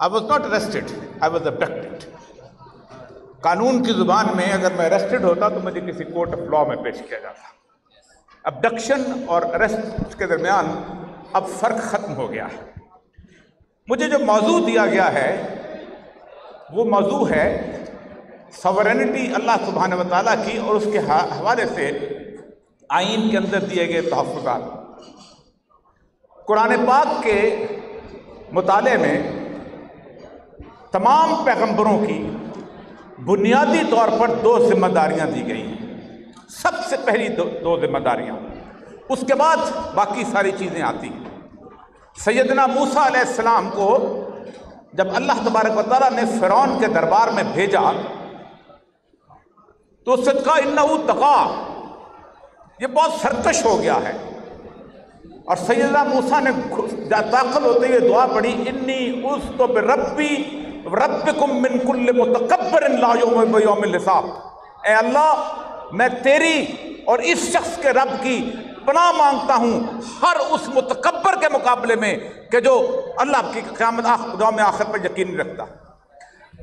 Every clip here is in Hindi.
I was not arrested I was abducted कानून की ज़ुबान में अगर मैं अरेस्टेड होता तो मुझे किसी कोर्ट ऑफ़ लॉ में पेश किया जाता। अबडक्शन और अरेस्ट के दरमियान अब फ़र्क खत्म हो गया है। मुझे जो मौजू दिया गया है, वो मौजू है सवरनिटी अल्लाह सुबहान वाली की और उसके हवाले से आइन के अंदर दिए गए तहफ़ात कुरान पाक के मुताले में तमाम पैगंबरों की बुनियादी तौर पर दो जिम्मेदारियाँ दी गई हैं। सबसे पहली दो, दो जिम्मेदारियाँ। उसके बाद बाकी सारी चीज़ें आती हैं। सैदना मूसा को जब अल्लाह तबारक वाली ने फ़िरौन के दरबार में भेजा तो उससे कहा इन्ना तका ये बहुत सरकश हो गया है। और सैदा मूसा ने दाखिल होते हुए दुआ पढ़ी इन्नी उस तो रब्बी रब कुम मिनकुल्ल मुतकबर ए अल्लाह, मैं तेरी और इस शख्स के रब की पनाह माँगता हूँ हर उस मुतकबर के मुकाबले में कि जो अल्लाह की क़्यामत में आखिर पर यकीन रखता।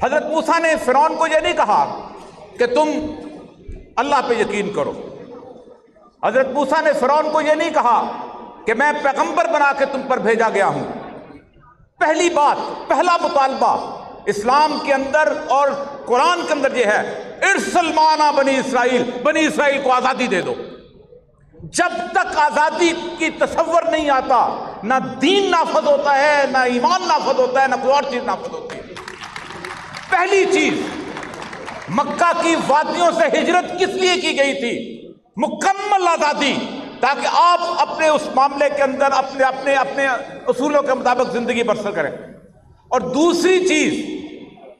हज़रत मूसा ने फ़िरौन को यह नहीं कहा कि तुम अल्लाह पे यकीन करो। हज़रत मूसा ने फ़िरौन को यह नहीं कहा कि मैं पैगंबर बना के तुम पर भेजा गया हूँ। पहली बात, पहला मुतालबा इस्लाम के अंदर और कुरान के अंदर यह है इर्सलमाना बनी इसराइल बनी इसराइल को आज़ादी दे दो। जब तक आज़ादी की तस्वर नहीं आता, ना दीन नाफज होता है, ना ईमान नाफज होता है, ना कोई और चीज़ नाफज होती है। पहली चीज़, मक्का की वादियों से हिजरत किस लिए की गई थी? मुकम्मल आज़ादी, ताकि आप अपने उस मामले के अंदर अपने अपने अपने असूलों के मुताबिक ज़िंदगी बसर करें। और दूसरी चीज़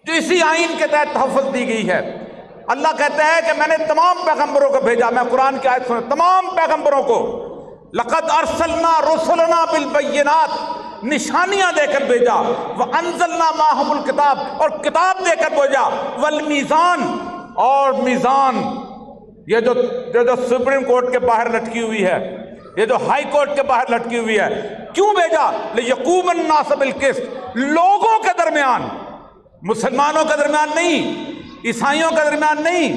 जो इसी आइन के तहत तहफ़ दी गई है। अल्लाह कहते हैं कि मैंने तमाम पैगंबरों को भेजा, मैं कुरान की आयत सुन, तमाम पैगंबरों को लकत अरसलना रसुलना बिलबैनात निशानियाँ देकर भेजा वह अनजलना माहमुल किताब, और किताब देकर भेजा, वल मीज़ान, और मीज़ान, ये जो जो जो सुप्रीम कोर्ट के बाहर लटकी हुई है, ये जो हाई कोर्ट के बाहर लटकी हुई है, क्यों भेजा? यकूबन नासबिल किस लोगों के दरमियान मुसलमानों के दरमियान नहीं ईसाइयों के दरमियान नहीं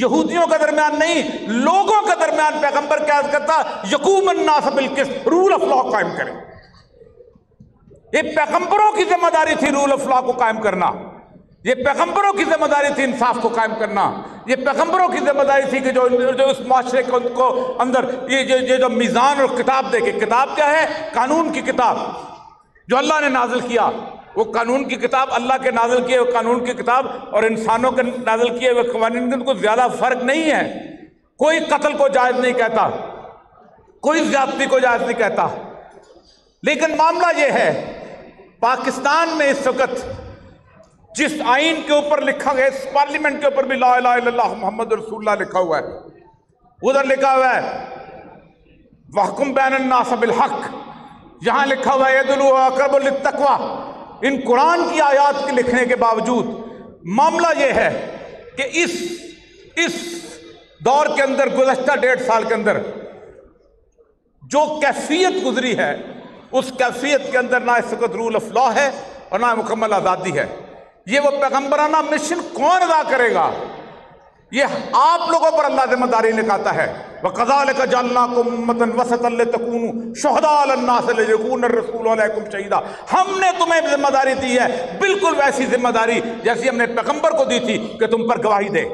यहूदियों के दरमियान नहीं लोगों के दरमियान पैगंबर क्या करता यकूमन नासबिल किस रूल ऑफ़ लॉ कायम करें। ये पैगंबरों की ज़िम्मेदारी थी रूल ऑफ़ लॉ को कायम करना। ये पैगंबरों की ज़िम्मेदारी थी इंसाफ को कायम करना। ये पैगंबरों की ज़िम्मेदारी थी कि जो जो उस माशरे को, को अंदर ये जो ये जो मीज़ान और किताब देखे किताब क्या है? कानून की किताब जो अल्लाह ने नाजिल किया। वो कानून की किताब अल्लाह के नाजिल किए हुए कानून की किताब और इंसानों के नाजिल किए हुए कवानीन में कुछ ज़्यादा फ़र्क नहीं है। कोई कत्ल को जायज़ नहीं कहता, कोई ज्यादती को जायज़ नहीं कहता। लेकिन मामला ये है, पाकिस्तान में इस वक्त जिस आइन के ऊपर लिखा गया इस पार्लियामेंट के ऊपर भी ला मोहम्मद रसूल्ला लिखा हुआ है। उधर लिखा हुआ है, वहकुम बैन नासबिल हक। यहाँ लिखा हुआ है अकरबुल तकवा इन कुरान की आयात के लिखने के बावजूद मामला यह है कि इस इस दौर के अंदर गुजशत डेढ़ साल के अंदर जो कैफियत गुजरी है, उस कैफियत के अंदर ना इस वक्त रूल ऑफ़ लॉ है और ना मुकम्मल आज़ादी है। ये वो पैगम्बराना मिशन कौन अदा करेगा? ये आप लोगों पर अल्लाह ज़िम्मेदारी निकालता है। हमने तुम्हें ज़िम्मेदारी दी है। बिल्कुल वैसी ज़िम्मेदारी जैसी हमने पैगंबर को दी थी कि तुम पर गवाही दे।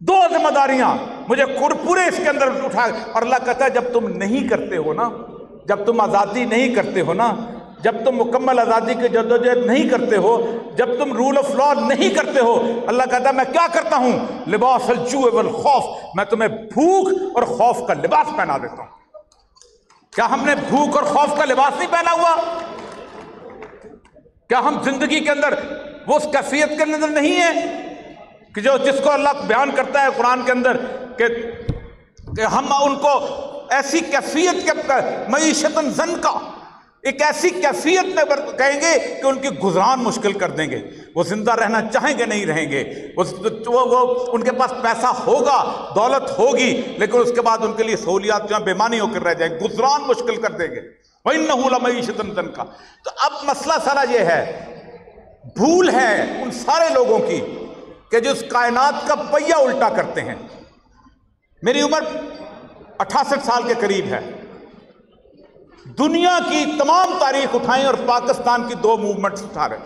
दो जिम्मेदारियाँ मुझे पूरे इसके अंदर उठा और अल्लाह कहता है, जब तुम नहीं करते हो ना, जब तुम आज़ादी नहीं करते हो ना जब तुम मुकम्मल आज़ादी की जदोजहद नहीं करते हो जब तुम रूल ऑफ़ लॉ नहीं करते हो अल्लाह कहता मैं क्या करता हूँ? लिबास वल खौफ। मैं तुम्हें भूख और खौफ का लिबास पहना देता हूँ। क्या हमने भूख और खौफ का लिबास नहीं पहना हुआ? क्या हम ज़िंदगी के अंदर वो उस कैफियत के अंदर नहीं है कि जो जिसको अल्लाह बयान करता है कुरान के अंदर कि, कि हम उनको ऐसी कैफियत के मीशत जन का एक ऐसी कैफियत में कहेंगे कि उनकी गुजरान मुश्किल कर देंगे वो ज़िंदा रहना चाहेंगे नहीं रहेंगे वो, वो, उनके पास पैसा होगा दौलत होगी लेकिन उसके बाद उनके लिए सहूलियात जो बेमानी होकर रह जाएँगे गुजरान मुश्किल कर देंगे। वही नहूला मीशतन का तो अब मसला सारा ये है भूल है उन सारे लोगों की कि जो इस कायनात का पहिया उल्टा करते हैं। मेरी उम्र अठासठ साल के करीब है। दुनिया की तमाम तारीख उठाई और पाकिस्तान की दो मूवमेंट्स उठा रहे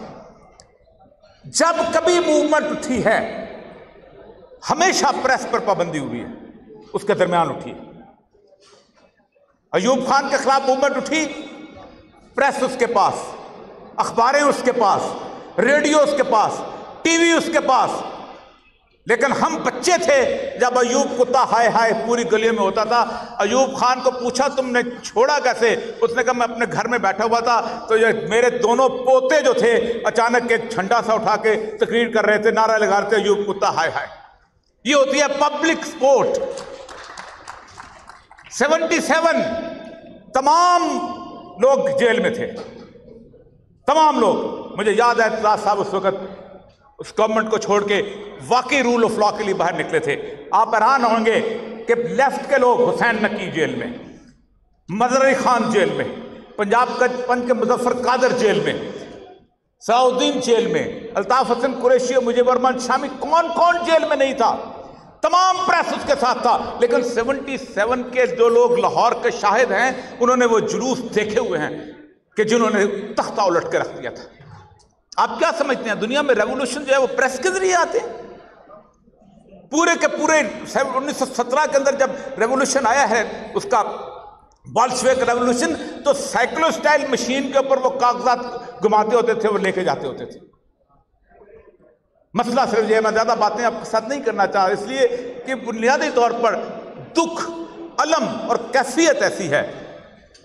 जब कभी मूवमेंट उठी है, हमेशा प्रेस पर पाबंदी हुई है। उसके दरमियान उठी अयूब खान के खिलाफ मूवमेंट उठी प्रेस उसके पास, अखबारें उसके पास रेडियो उसके पास टीवी उसके पास लेकिन हम बच्चे थे, जब अयूब कुत्ता हाय हाय पूरी गलियों में होता था, अयूब खान को पूछा, तुमने छोड़ा कैसे? उसने कहा, मैं अपने घर में बैठा हुआ था। तो ये मेरे दोनों पोते जो थे, अचानक एक झंडा सा उठा के तकरीर कर रहे थे, नारा लगा रहे थे, अयूब कुत्ता हाय हाय। ये होती है पब्लिक स्पोर्ट। 77 तमाम लोग जेल में थे। तमाम लोग। मुझे याद है साहब उस वक्त उस गवर्नमेंट को छोड़ के वाकई रूल ऑफ़ लॉ के लिए बाहर निकले थे। आप हैरान होंगे कि लेफ़्ट के लोग हुसैन नकी जेल में मजर खान जेल में, पंजाब का पंच के मुजफ्फर कादर जेल में सऊद्दीन जेल में, अल्ताफ हसन कुरैशी और मुझे वर्मा शामी कौन कौन जेल में नहीं था? तमाम प्रेस उसके साथ था। लेकिन 77 के जो लोग लाहौर के शाहिद हैं, उन्होंने वो जुलूस देखे हुए हैं कि जिन्होंने तख्ता उलट के रख दिया था। आप क्या समझते हैं? दुनिया में रेवोल्यूशन जो है वो प्रेस के ज़रिए आते हैं। पूरे के पूरे 1917 के अंदर जब रेवोल्यूशन आया है, उसका बॉल्सवेक रेवोल्यूशन तो साइक्लो स्टाइल मशीन के ऊपर वो कागजात घुमाते होते थे, वो लेके जाते होते थे। मसला सिर्फ़ ये मैं ज़्यादा बातें आपके साथ नहीं करना चाह इसलिए कि बुनियादी तौर पर दुख, अलम और कैफियत ऐसी है।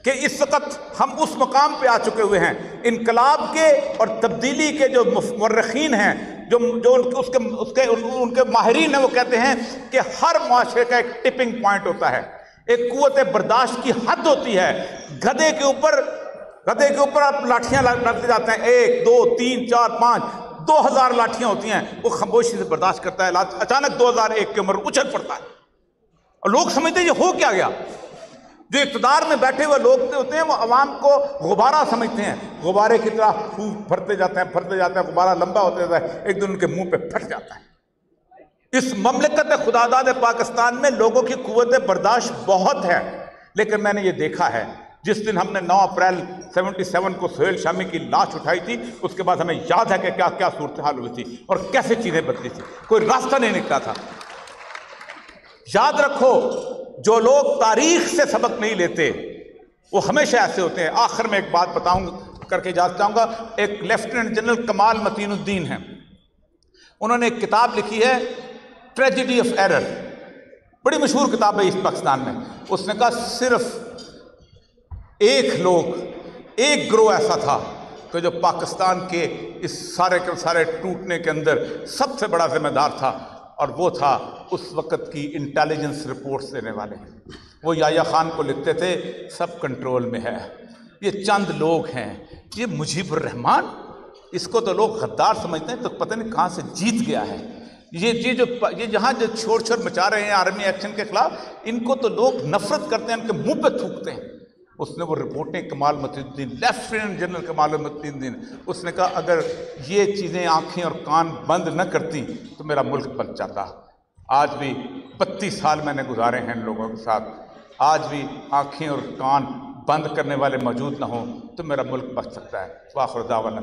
कि इस वक्त हम उस मकाम पे आ चुके हुए हैं। इनकलाब के और तब्दीली के जो मर्रखीन हैं जो जो उनके उसके उसके उन, उनके माहरीन हैं वो कहते हैं कि हर माशरे का एक टिपिंग पॉइंट होता है। एक कुत बर्दाश्त की हद होती है। गधे के ऊपर गधे के ऊपर आप लाठियाँ लगते जाते हैं। एक दो तीन चार पाँच दो हज़ार लाठियाँ होती हैं। वो खामोशी से बर्दाश्त करता है। अचानक दो हज़ार एक के उम्र उछल पड़ता है। और लोग समझते ये हो क्या गया? जो इकतदार में बैठे हुए लोग होते हैं, वो अवाम को गुब्बारा समझते हैं। गुब्बारे की तरह फूक फरते जाते हैं फरते जाते हैं, गुब्बारा लंबा होते जाता है, एक दिन उनके मुँह पे फट जाता है। इस ममलिकत खुदादाद पाकिस्तान में लोगों की कुत बर्दाश्त बहुत है, लेकिन मैंने ये देखा है, जिस दिन हमने 9 अप्रैल 77 को सोहेल शामी की लाश उठाई थी, उसके बाद हमें याद है कि क्या क्या सूरत हाल हुई थी और कैसे चीज़ें बदली थी। कोई रास्ता नहीं निकला था। याद रखो जो लोग तारीख से सबक नहीं लेते, वो हमेशा ऐसे होते हैं। आखिर में एक बात बताऊँगा करके जा चाहूँगा एक लेफ्टिनेंट जनरल कमाल मतीनुद्दीन है। उन्होंने एक किताब लिखी है ट्रेजिडी ऑफ़ एरर बड़ी मशहूर किताब है इस पाकिस्तान में। उसने कहा, सिर्फ़ एक लोग, एक ग्रोह ऐसा था कि जो पाकिस्तान के इस सारे के सारे टूटने के अंदर सबसे बड़ा जिम्मेदार था। और वो था उस वक़्त की इंटेलिजेंस रिपोर्ट्स देने वाले वो याया खान को लिखते थे, सब कंट्रोल में है। ये चंद लोग हैं। ये मुजीबर रहमान? इसको तो लोग गद्दार समझते हैं तो पता नहीं कहाँ से जीत गया है। ये ये जो ये जहाँ जो छोड़ छोड़ मचा रहे हैं आर्मी एक्शन के खिलाफ, इनको तो लोग नफरत करते हैं उनके मुँह पे थूकते हैं। उसने वो रिपोर्टें कमाल मतीद्दीन लेफ्टिनेंट जनरल कमाल मतीद्दीन उसने कहा, अगर ये चीज़ें आँखें और कान बंद न करती मेरा मुल्क बच जाता। आज भी बत्तीस साल मैंने गुजारे हैं इन लोगों के साथ। आज भी आँखें और कान बंद करने वाले मौजूद ना हों तो मेरा मुल्क बच सकता है। वाखुरदावन